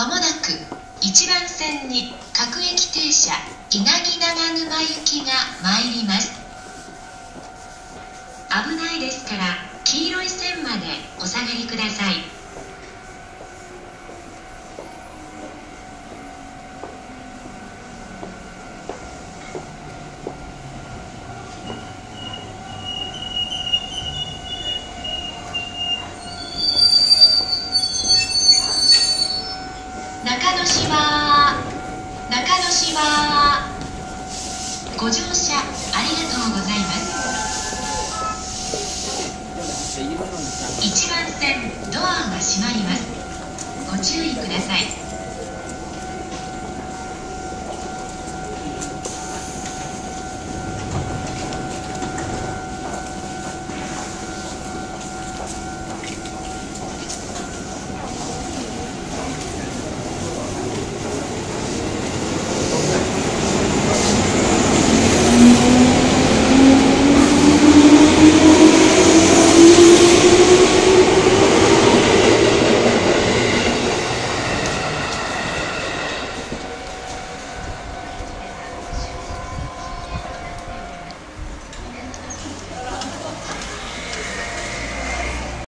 まもなく1番線に各駅停車稲城長沼行きが参ります。危ないですから黄色い線までお下がりください。はご乗車ありがとうございます。1番線ドアが閉まります。ご注意ください。